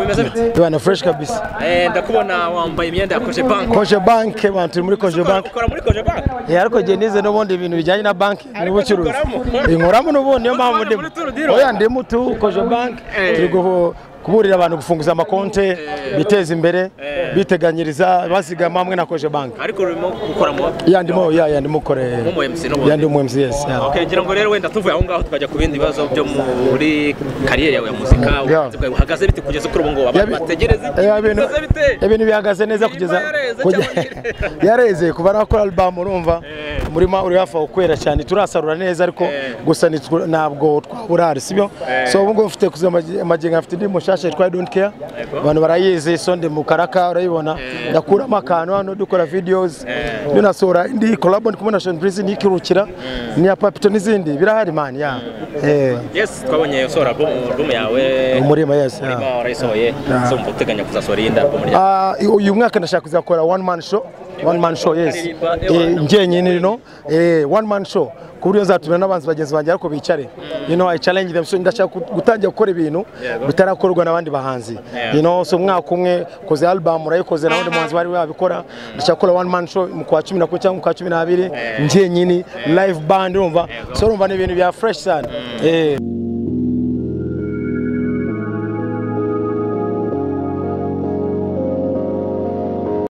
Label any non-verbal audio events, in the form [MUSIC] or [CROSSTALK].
bimeze bite bana fresh kabisa. Eh, ndakubona wambaye imyenda ya koje bank. Koje bank bantu turi muri koje bank. ukora muri koje bank. Eh, ariko jye nize n'ubundi ibintu bijyanye na banki n'ubucuruzi. inkoramo n'ubundi niyo mpamvu ndimo oya ndimo tu koje bank. Eh. turi guhu- kuburira abantu gufunguza amakonte biteza imbere. Biteganyiriza bazigama hamwe na koje bank. Ariko urimo gukoramo ya ndimo ya ya ndimo kore ya ndimo MC yes ya. Okay, ngira ngo rero wenda tuvuye aho ngaho tukajya ku bindi bibazo byo muri kariyeri yawe ya muzika bwawe buhagaze bite kugeza kuri ubu iki Eh, ibintu ibintu bihagaze neza kugeza [LAUGHS] yareze kuva nakora album urumva umurima uri hafi aho kwera cyane turasarura neza ariko gusa nitwo- ntabwo twaburari sibyo? So ubu ngubu mfite kuza amagingo afite indi mushasha yitwa I don't care. Abantu barayizi so ndi mu karaka urayibona ndakuramo akantu hano dukora videos. Binasohora indi collab ndi kumwe na Sean Prince nikirukira niya Papito n'izindi birahari man ya eh. Yes twabonye usohora album yawe. Umurima yes ya. urimo warayisohoye so mva uteganya kuzasohora iyindi album Ah, uyu mwaka ndashaka kuzakora one man show. One man show yes. Aririmba, nyine ewana. no eh one man show. Ku buryo nzatumira n'abanzi bagenzi banjye ariko bicare. You know i challenge them. So ndashaka gutangira gukora ibintu bitarakorwa n'abandi bahanzi. You know so umwaka umwe koze album urayikoze na wundi muhanzi bari babikora. Ndashaka gukora one man show mu kwa cumi na kumwe cyangwa mu kwa cumi n'abiri. Njyenyine live band urumva? So urumva ni ibintu bya fresh sana. Eh